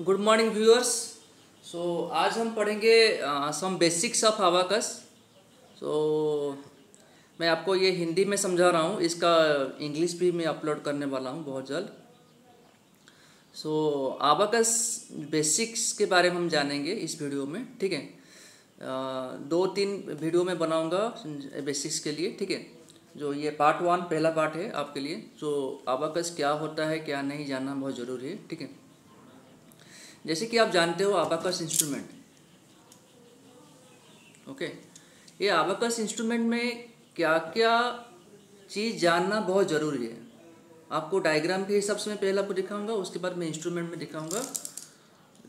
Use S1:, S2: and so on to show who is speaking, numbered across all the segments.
S1: Good morning viewers सो आज हम पढ़ेंगे सम बेसिक्स ऑफ़ आवाकस सो मैं आपको ये हिंदी में समझा रहा हूँ इसका इंग्लिश भी मैं अपलोड करने वाला हूँ बहुत जल्द. सो so, आबाकस बेसिक्स के बारे में हम जानेंगे इस वीडियो में ठीक है? uh, दो तीन वीडियो में बनाऊँगा बेसिक्स के लिए ठीक है? जो ये पार्ट वन पहला पार्ट है आपके लिए. जो आवाकस क्या होता है क्या नहीं जानना बहुत ज़रूरी है ठीक है? जैसे कि आप जानते हो आबाकस इंस्ट्रूमेंट ओके ये आबाकस इंस्ट्रूमेंट में क्या क्या चीज़ जानना बहुत ज़रूरी है। आपको डायग्राम के हिसाब से मैं पहले आपको दिखाऊँगा उसके बाद मैं इंस्ट्रूमेंट में दिखाऊँगा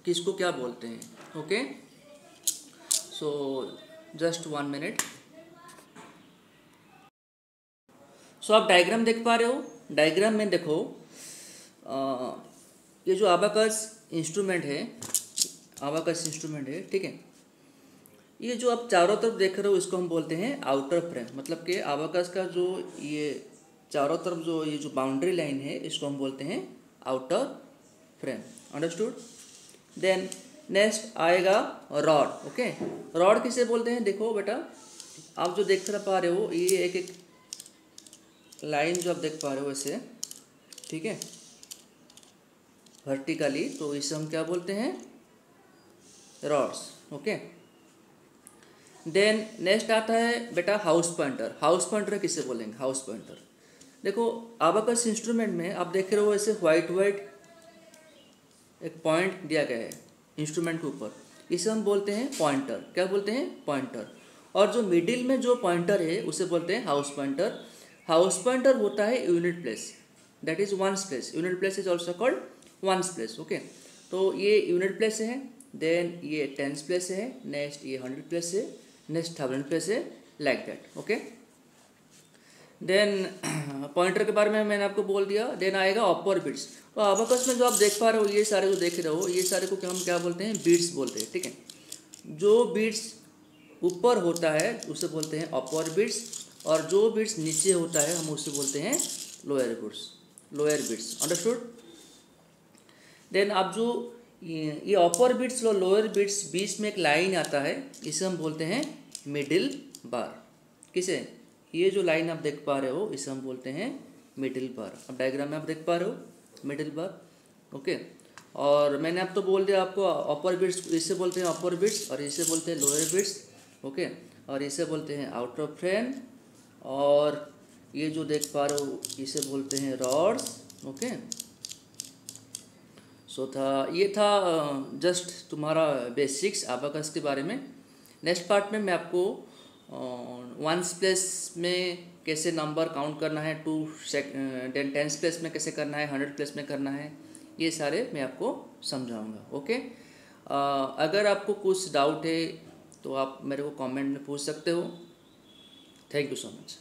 S1: कि इसको क्या बोलते हैं। Okay so just one minute so आप डायग्राम देख पा रहे हो? डायग्राम में देखो आ, ये जो आबाकस इंस्ट्रूमेंट है आबाकस इंस्ट्रूमेंट है, ठीक है? ये जो आप चारों तरफ़ देख रहे हो, इसको हम बोलते हैं आउटर फ्रेम मतलब कि आबाकस का जो ये चारों तरफ़ जो ये जो बाउंड्री लाइन है, इसको हम बोलते हैं outer frame understood then next आएगा रॉड ओके रॉड किसे बोलते हैं? देखो बेटा, आप जो देख पा रहे हो, ये एक एक लाइन जो आप देख पा रहे हो ऐसे, ठीक है? वर्टिकली तो इसे हम क्या बोलते हैं? रॉड्स ओके देन नेक्स्ट आता है बेटा हाउस पॉइंटर हाउस पॉइंटर किसे बोलेंगे? हाउस पॉइंटर देखो आबाकस इंस्ट्रूमेंट में आप देख रहे हो ऐसे व्हाइट व्हाइट एक पॉइंट दिया गया है इंस्ट्रूमेंट के ऊपर। इसे हम बोलते हैं पॉइंटर क्या बोलते हैं? पॉइंटर और जो मिडिल में जो पॉइंटर है, उसे बोलते हैं हाउस पॉइंटर हाउस पॉइंटर होता है unit place that is ones place unit place is also called ones place okay तो ये यूनिट प्लेस है देन ये टेंस प्लेस है नेक्स्ट ये हंड्रेड प्लेस है नेक्स्ट थाउज़ेंड प्लेस है like that okay then pointer के बारे में मैंने आपको बोल दिया देन आएगा अपर बीट्स तो अबकस में जो आप देख पा रहे हो, ये सारे जो देख रहे हो, ये सारे को क्या हम क्या बोलते हैं? बीट्स बोलते हैं, ठीक है? जो बीट्स ऊपर होता है, उसे बोलते हैं अपर बीट्स और जो बिट्स नीचे होता है, हम उसे बोलते हैं lower bits lower bits understood then आप जो, ये अपर बिट्स और लोअर बिट्स बीच में एक लाइन आता है, इसे हम बोलते हैं मिडिल बार किसे? ये जो लाइन आप देख पा रहे हो, इसे हम बोलते हैं मिडिल बार अब डायग्राम में आप देख पा रहे हो मिडिल बार ओके और मैंने आप तो बोल दिया आपको अपर बिट्स इसे बोलते हैं अपर बिट्स और इसे बोलते हैं लोअर बिट्स ओके और इसे बोलते हैं आउटर फ्रेम और ये जो देख पा रहे हो, इसे बोलते हैं रॉड्स ओके सो था, ये था जस्ट तुम्हारा बेसिक्स आबाकस के बारे में। नेक्स्ट पार्ट में मैं आपको वंस प्लेस में कैसे नंबर काउंट करना है टू देन टेंस प्लेस में कैसे करना है हंड्रेड प्लेस में करना है, ये सारे मैं आपको समझाऊँगा ओके अगर आपको कुछ डाउट है तो आप मेरे को कमेंट में पूछ सकते हो। Thank you so much